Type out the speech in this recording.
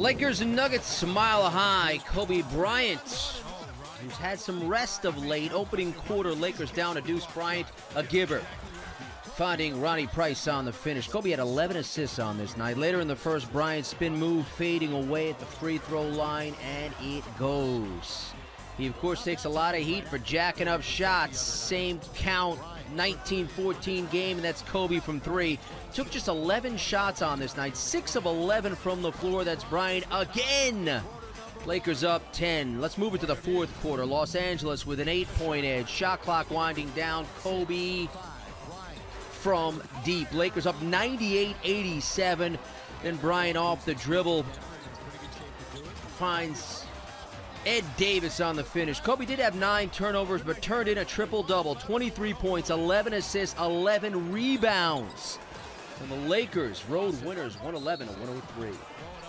Lakers and Nuggets smile high. Kobe Bryant, who's had some rest of late, opening quarter Lakers down to Deuce Bryant, a giver. Finding Ronnie Price on the finish. Kobe had 11 assists on this night. Later in the first, Bryant spin move fading away at the free throw line, and it goes. He, of course, takes a lot of heat for jacking up shots. Same count, 19 14 game, and that's Kobe from three. Took just 11 shots on this night, 6 of 11 from the floor. That's Bryant again. Lakers up 10. Let's move it to the fourth quarter. Los Angeles with an eight point edge. Shot clock winding down. Kobe from deep. Lakers up 98 87. Then Bryant off the dribble finds Ed Davis on the finish. Kobe did have nine turnovers, but turned in a triple double 23 points, 11 assists, 11 rebounds. And the Lakers, road winners, 111 to 103.